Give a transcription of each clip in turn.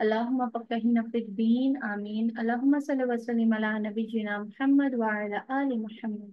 اللهم فقهنا في الدين آمين اللهم صل وسلم على نبينا محمد وعلى آل محمد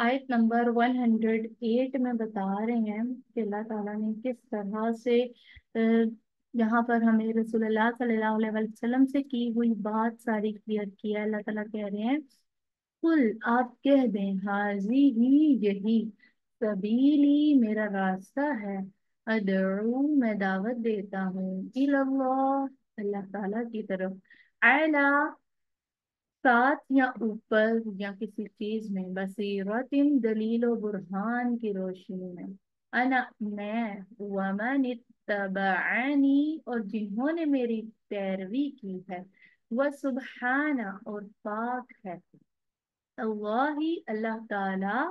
آیت نمبر 108 میں بتا رہے ہیں کہ اللہ تعالیٰ نے کس طرح سے یہاں پر ہمیں رسول اللہ صلی اللہ علیہ وسلم سے کی ہوئی بات ساری کلیئر کیا اللہ تعالیٰ کہہ رہے ہیں کل آپ کہہ دیں، حاضی ہی یہی، سبیلی میرا راستہ ہے، ادعو، میں دعوت دیتا ہوں اللہ اللہ تعالیٰ کی طرف۔ اعلیٰ ساتھ یا اوپر یا کسی چیز میں، بصیرت دلیل و برہان کی روشنی میں۔ انا، میں، ومن اتبعانی اور جنہوں نے میری پیروی کی ہے، وہ سبحانہ اور پاک ہے۔ اللہ اللہ تعالی،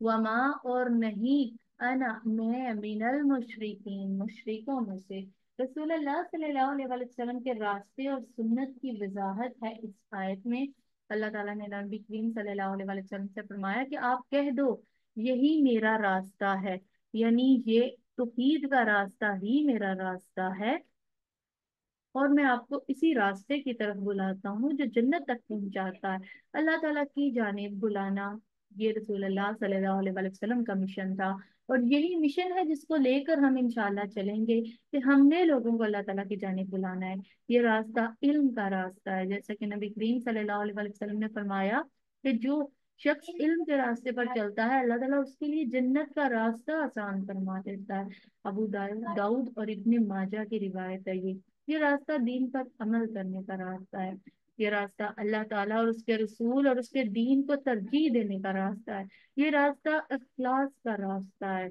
وما، اور نہیں۔ انا، میں، من المشرقین مشرقوں میں سے۔ رسول اللہ صلی اللہ علیہ وسلم کے راستے اور سنت کی وضاحت ہے اس آیت میں۔ اللہ تعالیٰ نے نبی کریم صلی اللہ علیہ وسلم سے فرمایا کہ آپ کہہ دو، یہی میرا راستہ ہے۔ یعنی یہ توحید کا راستہ ہی میرا راستہ ہے۔ اور میں آپ کو اسی راستے کی طرف بلاتا ہوں جو جنت تک پہنچاتا ہے۔ اللہ تعالیٰ کی جانب بلانا یہ رسول اللہ صلی اللہ علیہ وسلم کا مشن تھا۔ اور یہی مشن ہے جس کو لے کر ہم انشاءاللہ چلیں گے کہ ہم نے لوگوں کو اللہ تعالیٰ کی جانب بلانا ہے۔ یہ راستہ علم کا راستہ ہے۔ جیسا کہ نبی کریم صلی اللہ علیہ وسلم نے فرمایا کہ جو شخص علم کے راستے پر چلتا ہے، اللہ تعالیٰ اس کے لیے جنت کا راستہ آسان فرما دیتا ہے۔ ابو داؤد اور ابن ماجہ کی روایت ہے یہ۔ یہ راستہ دین پر عمل کرنے کا راستہ ہے۔ یہ راستہ اللہ تعالیٰ اور اس کے رسول اور اس کے دین کو ترجیح دینے کا راستہ ہے۔ یہ راستہ اخلاص کا راستہ ہے۔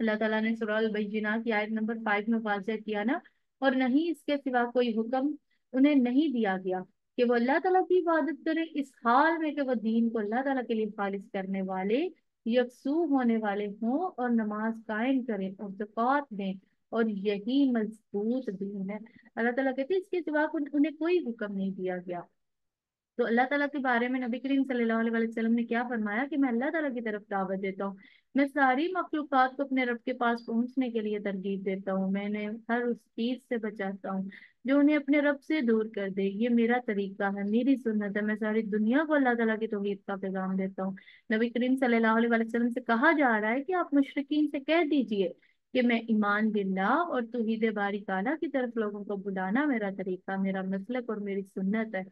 اللہ تعالیٰ نے سورہ البینہ کی آیت نمبر 5 میں واضح کیا نا، اور نہیں اس کے سوا کوئی حکم انہیں نہیں دیا گیا کہ وہ اللہ تعالیٰ کی عبادت کرے اس حال میں کہ وہ دین کو اللہ تعالیٰ کے لیے خالص کرنے والے، یکسو ہونے والے ہوں اور نماز قائم کریں اور زکوٰۃ دیں۔ اور یہی مضبوط دین ہے۔ اللہ تعالیٰ کہتے ہیں اس کے سوا انہیں کوئی حکم نہیں دیا گیا۔ تو اللہ تعالیٰ کے بارے میں نبی کریم صلی اللہ علیہ وسلم نے کیا فرمایا کہ میں اللہ تعالیٰ کی طرف دعوت دیتا ہوں۔ میں ساری مخلوقات کو اپنے رب کے پاس پہنچنے کے لیے ترغیب دیتا ہوں۔ میں نے ہر اس چیز سے بچاتا ہوں جو انہیں اپنے رب سے دور کر دے۔ یہ میرا طریقہ ہے، میری سنت ہے۔ میں ساری دنیا کو اللہ تعالیٰ کی توحید کا پیغام دیتا ہوں۔ نبی کریم صلی اللہ علیہ وسلم سے کہا جا رہا ہے کہ آپ مشرقین سے کہہ دیجیے۔ کہ میں ایمان باللہ اور توحید باری تعالیٰ کی طرف لوگوں کو بلانا میرا طریقہ، میرا مسلک اور میری سنت ہے۔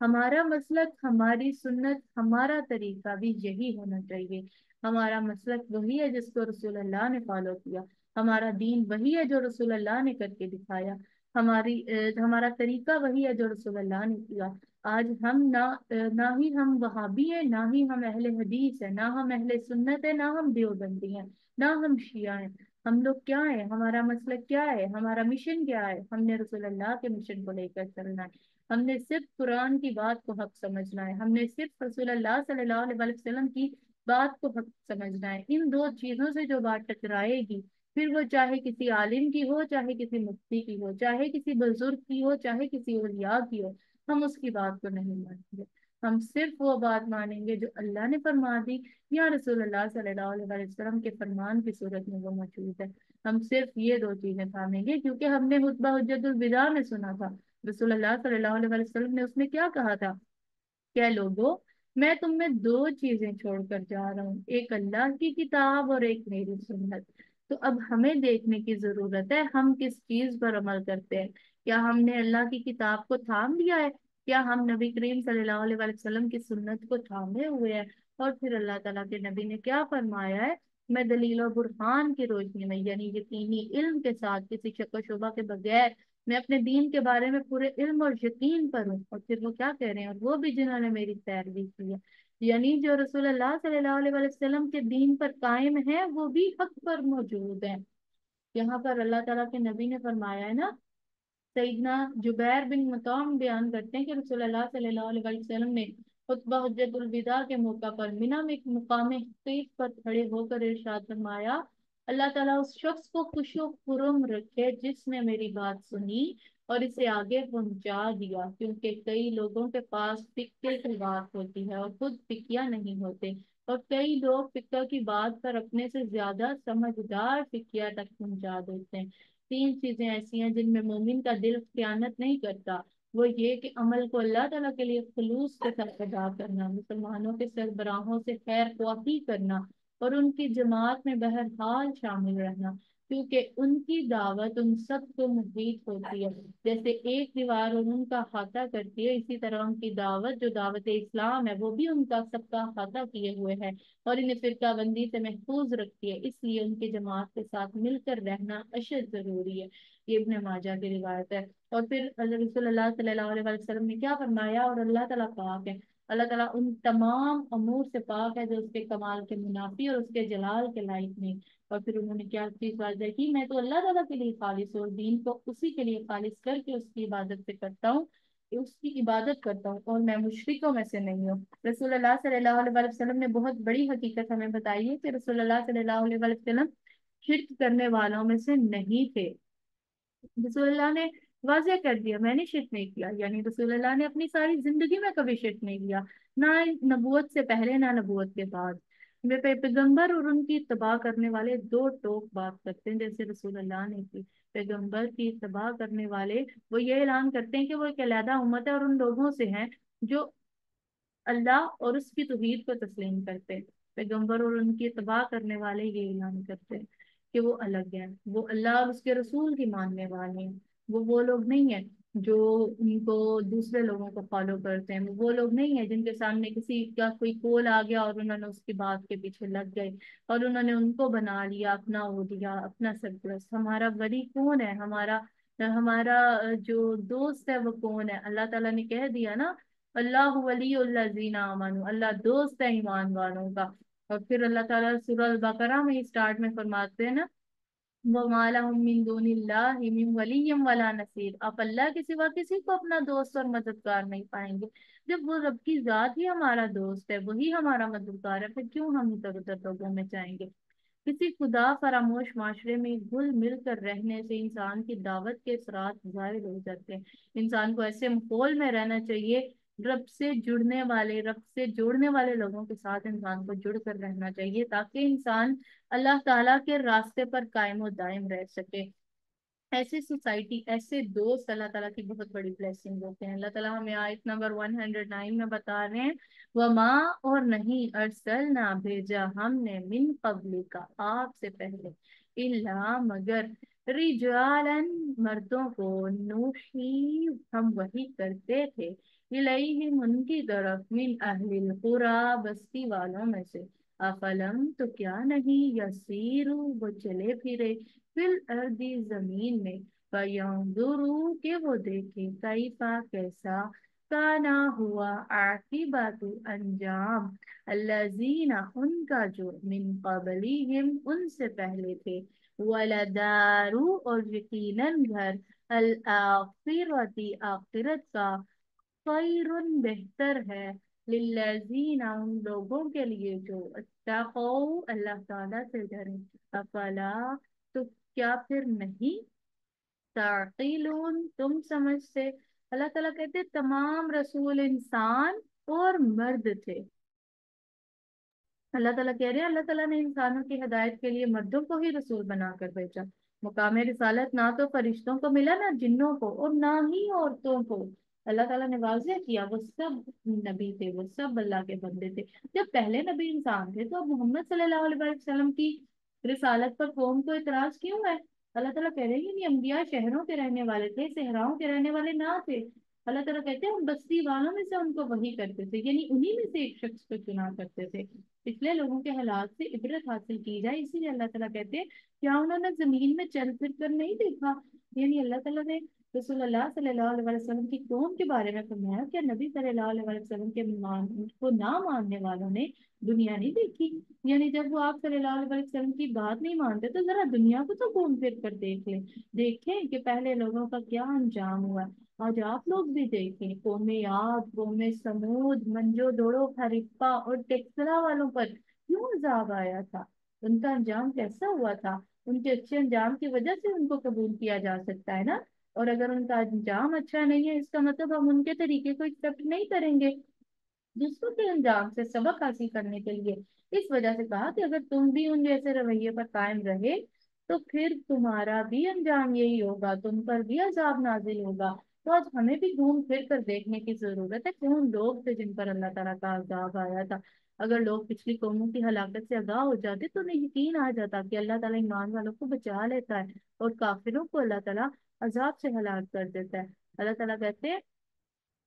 ہمارا مسلک، ہماری سنت، ہمارا طریقہ بھی یہی ہونا چاہیے۔ ہمارا مسلک وہی ہے جس کو رسول اللہ نے فالو کیا۔ ہمارا دین وہی ہے جو رسول اللہ نے کر کے دکھایا۔ ہماری، ہمارا طریقہ وہی ہے جو رسول اللہ نے کیا۔ آج ہم نہ نہ ہی ہم وہابی ہیں، نہ ہی ہم اہل حدیث ہیں، نہ ہم اہل سنت ہیں، نہ ہم دیوبندی ہیں، نہ ہم شیعہ ہیں۔ ہم لوگ کیا ہیں؟ ہمارا مسلک کیا ہے؟ ہمارا مشن کیا ہے؟ ہم نے رسول اللہ کے مشن کو لے کر چلنا ہے۔ ہم نے صرف قرآن کی بات کو حق سمجھنا ہے۔ ہم نے صرف رسول اللہ صلی اللہ علیہ وسلم کی بات کو حق سمجھنا ہے۔ ان دو چیزوں سے جو بات ٹکرائے گی، پھر وہ چاہے کسی عالم کی ہو، چاہے کسی مفتی کی ہو، چاہے کسی بزرگ کی ہو، چاہے کسی اولیاء کی ہو، ہم اس کی بات کو نہیں مانیں گے ہم صرف وہ بات مانیں گے جو اللہ نے فرما دی۔ یا رسول اللہ صلی اللہ علیہ وسلم کے فرمان کی صورت میں وہ موجود ہے۔ ہم صرف یہ دو چیزیں تھامیں گے کیونکہ ہم نے خطبہ حجت الوداع میں سنا تھا۔ رسول اللہ صلی اللہ علیہ وسلم نے اس میں کیا کہا تھا؟ کیا لوگوں میں تم میں دو چیزیں چھوڑ کر جا رہا ہوں۔ ایک اللہ کی کتاب اور ایک میری سنت۔ تو اب ہمیں دیکھنے کی ضرورت ہے، ہم کس چیز پر عمل کرتے ہیں؟ کیا ہم نے اللہ کی کتاب کو تھام لیا ہے؟ کیا ہم نبی کریم صلی اللہ علیہ وسلم کی سنت کو تھامے ہوئے ہیں؟ اور پھر اللہ تعالیٰ کے نبی نے کیا فرمایا ہے؟ میں دلیل و برہان کی روشنی میں یعنی یقینی علم کے ساتھ کسی شک و شبہ کے بغیر میں اپنے دین کے بارے میں پورے علم اور یقین پر ہوں۔ اور پھر وہ کیا کہہ رہے ہیں؟ اور وہ بھی جنہوں نے میری پیروی کی ہے۔ یعنی جو رسول اللہ صلی اللہ علیہ وسلم کے دین پر قائم ہے وہ بھی حق پر موجود ہیں۔ یہاں پر اللہ تعالیٰ کے نبی نے فرمایا ہے نا سیدنا جبیر بن مطعم بیان کرتے ہیں کہ رسول اللہ صلی اللہ علیہ وسلم نے خطبہ حجت الوداع کے موقع پر مینا میں ایک مقام حقیق پر کھڑے ہو کر ارشاد فرمایا، اللہ تعالیٰ اس شخص کو خوش و خرم رکھے جس نے میری بات سنی اور اسے آگے پہنچا دیا، کیونکہ کئی لوگوں کے پاس فکے کی بات ہوتی ہے اور خود فکیا نہیں ہوتے اور کئی لوگ فکا کی بات پر اپنے سے زیادہ سمجھدار فکیا تک پہنچا دیتے ہیں۔ تین چیزیں ایسی ہیں جن میں مومن کا دل خیانت نہیں کرتا۔ وہ یہ کہ عمل کو اللہ تعالیٰ کے لیے خلوص کے ساتھ ادا کرنا، مسلمانوں کے سربراہوں سے خیر خواہی کرنا اور ان کی جماعت میں بہرحال شامل رہنا۔ کیونکہ ان کی دعوت ان سب کو محیط ہوتی ہے۔ جیسے ایک دیوار اور ان کا احاطہ کرتی ہے، اسی طرح ان کی دعوت، جو دعوت اسلام ہے، وہ بھی ان کا سب کا احاطہ کیے ہوئے ہے اور انہیں فرقہ بندی سے محفوظ رکھتی ہے۔ اس لیے ان کی جماعت کے ساتھ مل کر رہنا اشد ضروری ہے۔ یہ ابن ماجہ کی روایت ہے۔ اور پھر رسول اللہ صلی اللہ علیہ وسلم نے کیا فرمایا؟ اور اللہ تعالیٰ پاک ہے۔ اللہ تعالیٰ ان تمام امور سے پاک ہے جو اس کے کمال کے منافی اور اس کے جلال کے لائق نہیں۔ اور پھر انہوں نے کیا چیز واضح کی؟ میں تو اللہ تعالیٰ کے لیے خالص ہوں اور دین کو اسی کے لیے خالص کر کے اس کی عبادت سے کرتا ہوں، اس کی عبادت کرتا ہوں، اور میں مشرقوں میں سے نہیں ہوں۔ رسول اللہ صلی اللہ علیہ وسلم نے بہت بڑی حقیقت ہمیں بتائی ہے کہ رسول اللہ صلی اللہ علیہ وسلم شرک کرنے والوں میں سے نہیں تھے۔ رسول اللہ نے واضح کر دیا، میں نے شرک نہیں کیا۔ یعنی رسول اللہ نے اپنی ساری زندگی میں کبھی شرک نہیں کیا، نہ نبوت سے پہلے، نہ نبوت کے بعد۔ پیغمبر اور ان کی تباہ کرنے والے دو ٹوک بات کرتے ہیں، جیسے رسول اللہ نے کی۔ پیغمبر کی تباہ کرنے والے وہ یہ اعلان کرتے ہیں کہ وہ ایک علیحدہ امت ہے اور ان لوگوں سے ہیں جو اللہ اور اس کی توحید کو تسلیم کرتے ہیں۔ پیغمبر اور ان کی تباہ کرنے والے یہ اعلان کرتے ہیں کہ وہ الگ ہیں۔ وہ اللہ اور اس کے رسول کی ماننے والے ہیں۔ وہ وہ لوگ نہیں ہیں۔ جو ان کو دوسرے لوگوں کو فالو کرتے ہیں، وہ لوگ نہیں ہیں جن کے سامنے کسی کا کوئی کول آ گیا اور انہوں نے اس کی بات کے پیچھے لگ گئے اور انہوں نے ان کو بنا لیا، اپنا وہ دیا، اپنا سرپرست ہمارا ولی کون ہے؟ ہمارا ہمارا جو دوست ہے وہ کون ہے؟ اللہ تعالیٰ نے کہہ دیا نا، اللہ ولی اللہ زینا امن اللہ دوست ہے ایمان والوں کا۔ اور پھر اللہ تعالیٰ سورہ البقرہ میں اسٹارٹ میں فرماتے ہیں نا وَمَا لَهُم مِّن دُونِ اللَّهِ مِّن وَلِيٍّ وَلَا نَصِيرٍ آپ اللہ کے سوا کسی کو اپنا دوست اور مددگار نہیں پائیں گے۔ جب وہ رب کی ذات ہی ہمارا دوست ہے، وہی ہمارا مددگار ہے، پھر کیوں ہم ادھر ادھر لوگوں میں چاہیں گے؟ کسی خدا فراموش معاشرے میں گل مل کر رہنے سے انسان کی دعوت کے اثرات ظاہر ہو جاتے ہیں۔ انسان کو ایسے ماحول میں رہنا چاہیے رب سے جڑنے والے، رب سے جوڑنے والے لوگوں کے ساتھ انسان کو جڑ کر رہنا چاہیے تاکہ انسان اللہ تعالیٰ کے راستے پر قائم و دائم رہ سکے۔ ایسے سوسائٹی، ایسے دوست اللہ تعالیٰ کی بہت بڑی بلیسنگ ہوتے ہیں۔ اللہ تعالیٰ ہمیں آیت نمبر 109 میں بتا رہے ہیں، وما اور نہیں ارسلنا بھیجا ہم نے من قبل کا آپ سے پہلے اللہ مگر رجالا مردوں کو نوحی ہم وہی کرتے تھے۔ الیہم ان کی طرف من اہل القرى بستی والوں میں سے۔ افلم تو کیا نہیں یسیرو وہ چلے پھرے فل اردی زمین میں۔ فینظرو کہ وہ دیکھے کیفا کیسا کانا ہوا عاقبت انجام۔ الذین ان کا جو من قبلیہم ان سے پہلے تھے۔ ولدارو اور یقیناً گھر۔ الآخرتی، آخرت کا خیر بہتر ہے للذین ان لوگوں کے لیے جو اتقوا، اللہ تعالیٰ سے ڈرے افلا، تو کیا پھر نہیں؟ تعقیلون تم سمجھ سے اللہ تعالیٰ کہتے تمام رسول انسان اور مرد تھے۔ اللہ تعالیٰ کہہ رہے ہیں، اللہ تعالیٰ نے انسانوں کی ہدایت کے لیے مردوں کو ہی رسول بنا کر بھیجا۔ مقام رسالت نہ تو فرشتوں کو ملا، نہ جنوں کو، اور نہ ہی عورتوں کو۔ اللہ تعالیٰ نے واضح کیا، وہ سب نبی تھے، وہ سب اللہ کے بندے تھے۔ جب پہلے نبی انسان تھے تو اب محمد صلی اللہ علیہ وسلم کی رسالت پر قوم کو اعتراض کیوں ہے؟ اللہ تعالیٰ کہہ رہے ہیں کہ انبیاء شہروں کے رہنے والے تھے، صحراؤں کے رہنے والے نہ تھے۔ اللہ تعالیٰ کہتے ہیں ہم بستی والوں میں سے ان کو وہی کرتے تھے یعنی انہی میں سے ایک شخص کو چنا کرتے تھے۔ پچھلے لوگوں کے حالات سے عبرت حاصل کی جائے۔ اسی لیے اللہ تعالیٰ کہتے ہیں، کیا انہوں نے زمین میں چل پھر کر نہیں دیکھا؟ یعنی اللہ تعالیٰ نے رسول اللہ صلی اللہ علیہ وسلم کی قوم کے بارے میں فرمایا کہ نبی صلی اللہ علیہ وسلم کے مان کو نہ ماننے والوں نے دنیا نہیں دیکھی۔ یعنی جب وہ آپ صلی اللہ علیہ وسلم کی بات نہیں مانتے تو ذرا دنیا کو تو گھوم پھر کر دیکھ لیں۔ دیکھیں کہ پہلے لوگوں کا کیا انجام ہوا۔ آج آپ لوگ بھی دیکھیں، قوم یاد قوم سمود، منجو، دوڑو خریفہ اور ٹیکسلا والوں پر کیوں عذاب آیا تھا؟ ان کا انجام کیسا ہوا تھا؟ ان کے اچھے انجام کی وجہ سے ان کو قبول کیا جا سکتا ہے نا؟ اور اگر ان کا انجام اچھا نہیں ہے، اس کا مطلب ہم ان کے طریقے کو ایکسپٹ نہیں کریں گے۔ دوسروں کے انجام سے سبق حاصل کرنے کے لیے۔ اس وجہ سے کہا کہ اگر تم بھی ان جیسے رویے پر قائم رہے، تو پھر تمہارا بھی انجام یہی ہوگا، تم پر بھی عذاب نازل ہوگا۔ تو آج ہمیں بھی گھوم پھر کر دیکھنے کی ضرورت ہے، کون لوگ تھے جن پر اللہ تعالیٰ کا عذاب آیا تھا؟ اگر لوگ پچھلی قوموں کی ہلاکت سے آگاہ ہو جاتے، تو انہیں یقین آ جاتا کہ اللہ تعالیٰ ایمان والوں کو بچا لیتا ہے اور کافروں کو اللہ تعالیٰ عذاب سے ہلاک کر دیتا ہے۔ اللہ تعالیٰ کہتے ہیں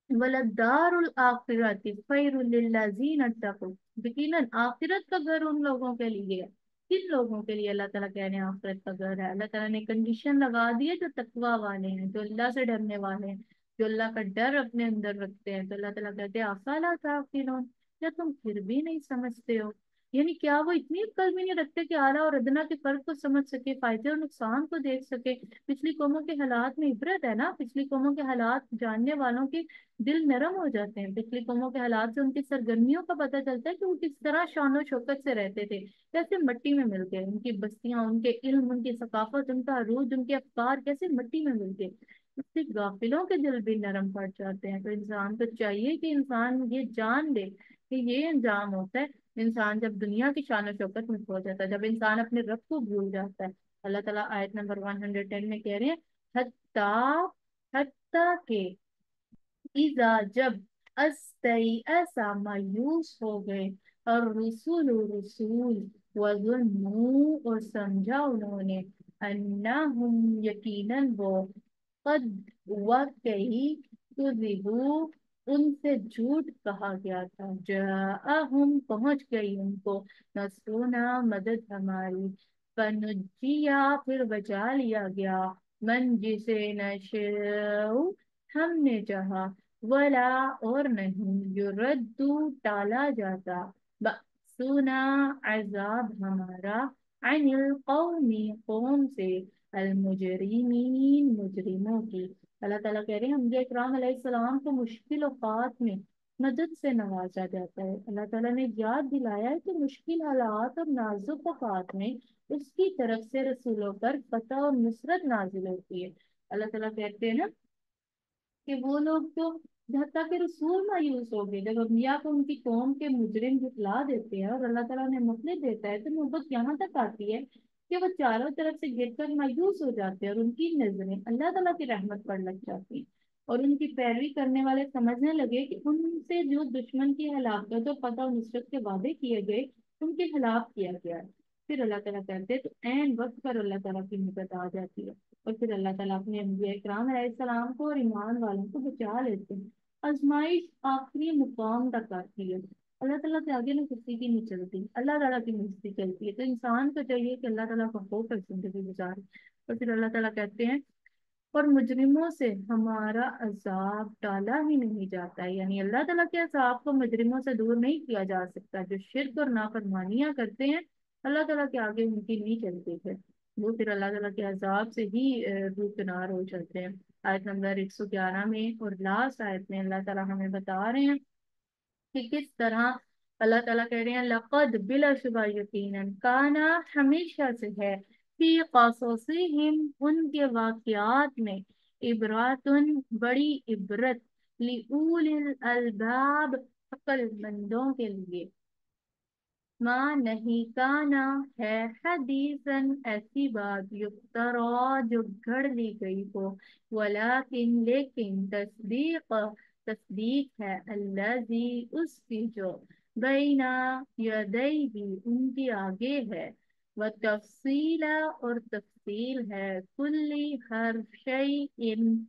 وَلَدَّارُ الْآخِرَةِ خَيْرٌ لِلَّذِينَ اتَّقُوا یقیناً آخرت کا گھر ان لوگوں کے لیے ہے۔ کن لوگوں کے لیے؟ اللہ تعالیٰ کہہ رہے ہیں آخرت کا گھر ہے۔ اللہ تعالیٰ نے کنڈیشن لگا دی ہے جو تقوی والے ہیں، جو اللہ سے ڈرنے والے ہیں، جو اللہ کا ڈر اپنے اندر رکھتے ہیں۔ تو اللہ تعالیٰ کہتے ہیں آفالا تعقلون کیا تم پھر بھی نہیں سمجھتے ہو؟ یعنی کیا وہ اتنی عقل بھی نہیں رکھتے کہ اعلیٰ اور ادنا کے فرق کو سمجھ سکے، فائدے اور نقصان کو دیکھ سکے۔ پچھلی قوموں کے حالات میں عبرت ہے نا؟ پچھلی قوموں کے حالات جاننے والوں کے دل نرم ہو جاتے ہیں۔ پچھلی قوموں کے حالات سے ان کی سرگرمیوں کا پتہ چلتا ہے کہ وہ کس طرح شان و شوکت سے رہتے تھے، کیسے مٹی میں مل گئے ان کی بستیاں، ان کے علم، ان کی ثقافت، ان کا عروج ان کے افکار کیسے مٹی میں مل گئے اس سے غافلوں کے دل بھی نرم پڑ جاتے ہیں۔ تو انسان کو چاہیے کہ انسان یہ جان لے کہ یہ انجام ہوتا ہے۔ انسان جب دنیا کی شان و شوکت میں کھو جاتا ہے، جب انسان اپنے رب کو بھول جاتا ہے۔ اللہ تعالیٰ آیت نمبر 110 میں کہہ رہے ہیں، حتیٰ حتیٰ کہ اذا جب استئی ایسا مایوس ہو گئے اور رسول و رسول وظنوا اور سمجھا انہوں نے انہم یقیناً وہ، قد واقعی کذبوا ان سے جھوٹ کہا گیا تھا۔ جاءہم، پہنچ گئی ان کو۔ نصرنا مدد ہماری۔ فنجیا، پھر بچا لیا گیا۔ من جسے نشو ہم نے چاہا۔ ولا، اور نہیں۔ یردو، ٹالا جاتا۔ بأسنا، عذاب ہمارا۔ عن القوم، قوم سے۔ المجرمین مجرموں کی اللہ تعالیٰ کہہ رہے ہیں انبیاء اکرام علیہ السلام کو مشکل اوقات میں مدد سے نوازا جاتا ہے۔ اللہ تعالیٰ نے یاد دلایا ہے کہ مشکل حالات اور نازک اوقات میں اس کی طرف سے رسولوں پر فتح اور نصرت نازل ہوتی ہے۔ اللہ تعالیٰ کہتے ہیں نا کہ وہ لوگ تو حتیٰ کہ رسول مایوس ہو گئے۔ جب انبیاء کو ان کی قوم کے مجرم جھٹلا دیتے ہیں اور اللہ تعالیٰ نے مفلت دیتا ہے تو محبت یہاں تک آتی ہے کہ وہ چاروں طرف سے گر کر مایوس ہو جاتے ہیں اور ان کی نظریں اللہ تعالیٰ کی رحمت پر لگ جاتی ہیں اور ان کی پیروی کرنے والے سمجھنے لگے کہ ان سے جو دشمن کی ہلاکت اور پتہ نصرت کے وعدے کیے گئے، ان کے خلاف کیا گیا ہے۔ پھر اللہ تعالیٰ کہتے تو این وقت پر اللہ تعالیٰ کی مدد آ جاتی ہے اور پھر اللہ تعالیٰ اپنے انبیاء اکرام علیہ السلام کو اور ایمان والوں کو بچا لیتے ہیں۔ آزمائش آخری مقام تک آتی ہے۔ اللہ تعالیٰ کے آگے نہ کسی کی نہیں چلتی۔ اللہ تعالیٰ کی مرضی چلتی ہے۔ تو انسان کو چاہیے کہ اللہ تعالیٰ کو ہو کر زندگی گزارے۔ اور پھر اللہ تعالیٰ کہتے ہیں، اور مجرموں سے ہمارا عذاب ٹالا ہی نہیں جاتا ہے۔ یعنی اللہ تعالیٰ کے عذاب کو مجرموں سے دور نہیں کیا جا سکتا۔ جو شرک اور نافرمانیاں کرتے ہیں، اللہ تعالیٰ کے آگے ان کی نہیں چلتی پھر وہ پھر اللہ تعالیٰ کے عذاب سے ہی روکنار ہو جاتے ہیں۔ آیت نمبر 111 میں اور لاسٹ آیت میں اللہ تعالیٰ ہمیں بتا رہے ہیں کہ کس طرح اللہ تعالیٰ کہہ رہے ہیں، لقد بلا شبہ یقینا کانا ہمیشہ سے ہے۔ فی قصصہم ان کے واقعات میں۔ عبراتن بڑی عبرت۔ لئول الالباب عقل مندوں کے لیے۔ ماں نہیں کانا ہے حدیثن ایسی بات یفترا جو گھڑ لی گئی ہو۔ ولیکن لیکن تصدیق تصدیق ہے الذی اس کی جو بینا یدئی بھی ان کی آگے ہے۔ و تفصیل اور تفصیل ہے۔ کلی ہر شئی ان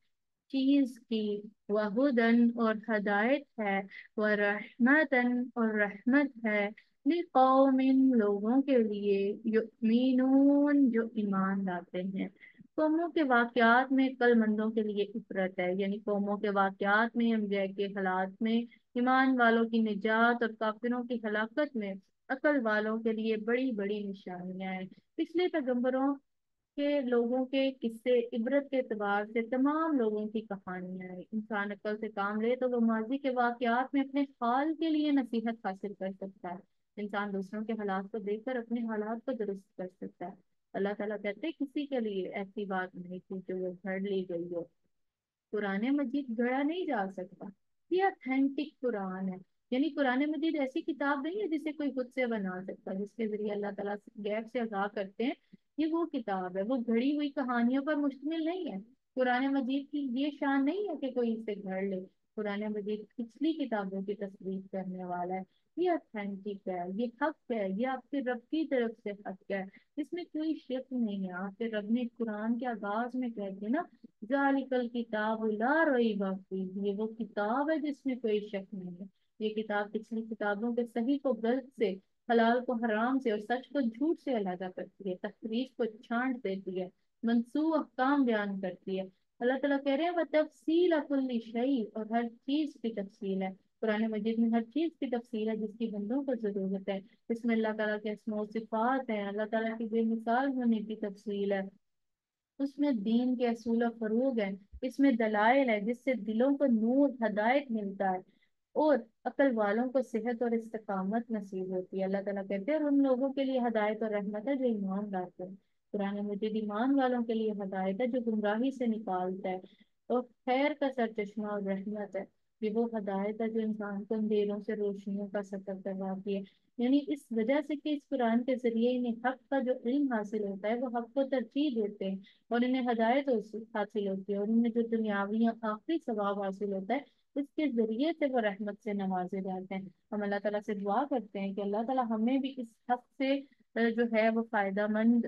چیز کی۔ وہدن اور ہدایت ہے۔ و رحمتن اور رحمت ہے۔ لقوم لوگوں کے لیے یؤمنون جو ایمان لاتے ہیں۔ قوموں کے واقعات میں کل مندوں کے لیے عبرت ہے یعنی قوموں کے واقعات میں انبیاء کے حالات میں، ایمان والوں کی نجات اور کافروں کی ہلاکت میں عقل والوں کے لیے بڑی بڑی نشانیاں ہیں۔ پچھلے پیغمبروں کہ لوگوں کے قصے عبرت کے اعتبار سے تمام لوگوں کی کہانیاں ہیں۔ انسان عقل سے کام لے تو وہ ماضی کے واقعات میں اپنے حال کے لیے نصیحت حاصل کر سکتا ہے۔ انسان دوسروں کے حالات کو دیکھ کر اپنے حالات کو درست کر سکتا ہے۔ اللہ تعالیٰ کہتے کسی کے لیے ایسی بات نہیں تھی کہ وہ گھڑ لی گئی ہو۔ قرآن مجید گھڑا نہیں جا سکتا۔ یہ اتھینٹک قرآن ہے۔ یعنی قرآن مجید ایسی کتاب نہیں ہے جسے کوئی خود سے بنا سکتا، جس کے ذریعے اللہ تعالیٰ غیب سے آگاہ کرتے ہیں۔ یہ وہ کتاب ہے۔ وہ گھڑی ہوئی کہانیوں پر مشتمل نہیں ہے۔ قرآن مجید کی یہ شان نہیں ہے کہ کوئی اسے گھڑ لے۔ قرآن مجید پچھلی کتابوں کی تصویر کرنے والا ہے۔ یہ اتھینٹک ہے، یہ حق ہے، یہ آپ کے رب کی طرف سے حق ہے۔ اس میں کوئی شک نہیں ہے۔ آپ کے رب نے قرآن کے آغاز میں کہتے نا ذالکل کتاب لا ریب فیہ۔ یہ وہ کتاب ہے جس میں کوئی شک نہیں ہے۔ یہ کتاب پچھلی کتابوں کے صحیح کو غلط سے، حلال کو حرام سے اور سچ کو جھوٹ سے علیحدہ کرتی ہے تحریف کو چھانٹ دیتی ہے منصوب احکام بیان کرتی ہے۔ اللہ تعالیٰ کہہ رہے ہیں تفصیل کل شعی اور ہر چیز کی تفصیل ہے۔ قرآن مجید میں ہر چیز کی تفصیل ہے، جس کی بندوں کو ضرورت ہے۔ اس میں اللہ تعالیٰ کے اسم و صفات ہیں، اللہ تعالیٰ کی بے مثال ہونے کی تفصیل ہے۔ اس میں دین کے اصول و فروغ ہیں، اس میں دلائل ہے جس سے دلوں کو نور، ہدایت ملتا ہے۔ اور عقل والوں کو صحت اور استقامت نصیب ہوتی ہے۔ اللہ تعالیٰ کہتے ہیں، اور ان لوگوں کے لیے ہدایت اور رحمت ہے جو ایمان لاتے ہیں۔ قرآن مجید ایمان والوں کے لیے ہدایت ہے جو گمراہی سے نکالتا ہے۔ اور خیر کا سر چشمہ اور رحمت ہے۔ یہ وہ ہدایت ہے جو انسان کو اندھیروں سے روشنیوں کا سفر کرواتی ہے۔ یعنی اس وجہ سے کہ اس قرآن کے ذریعے انہیں حق کا جو علم حاصل ہوتا ہے، وہ حق کو ترجیح دیتے ہیں اور انہیں ہدایت حاصل ہوتی ہے اور انہیں جو دنیاوی آخری ثواب حاصل ہوتا ہے، اس کے ذریعے سے وہ رحمت سے نوازے جاتے ہیں۔ ہم اللہ تعالیٰ سے دعا کرتے ہیں کہ اللہ تعالیٰ ہمیں بھی اس حق سے جو ہے وہ فائدہ مند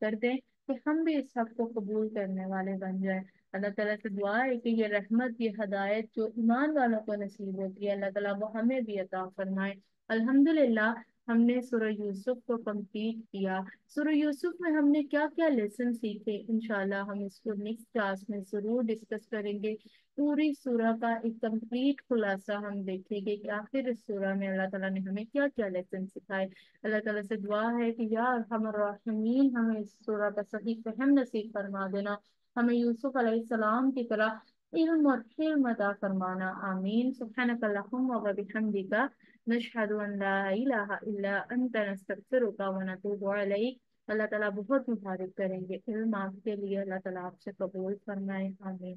کر دیں کہ ہم بھی اس حق کو قبول کرنے والے بن جائیں۔ اللہ تعالیٰ سے دعا ہے کہ یہ رحمت، یہ ہدایت جو ایمان والوں کو نصیب ہوتی ہے، اللہ تعالیٰ وہ ہمیں بھی عطا فرمائے۔ الحمد للہ ہم نے سورہ یوسف کو کمپلیٹ کیا۔ سورہ یوسف میں ہم نے کیا کیا لیسن سیکھے؟ انشاءاللہ ہم اس کو نیکسٹ کلاس میں ضرور ڈسکس کریں گے۔ پوری سورہ کا ایک کمپلیٹ خلاصہ ہم دیکھیں گے کہ آخر اس سورہ میں اللہ تعالیٰ نے ہمیں کیا کیا لیسن سکھائے۔ اللہ تعالیٰ سے دعا ہے کہ یا ارحم الراحمین، ہمیں اس سورہ کا صحیح فہم نصیب فرما دینا۔ ہمیں یوسف علیہ السلام کی طرح علم اور حلم عطا فرمانا۔ آمین۔ سبحانک اللہم و بحمدک۔ نشہد ان لا الہ الا انت نستغفرک و نتوب علیک اللہ تعالیٰ بہت مبارک کریں گے. علم آپ کے لیے اللہ تعالیٰ آپ سے قبول فرمائے. آمین.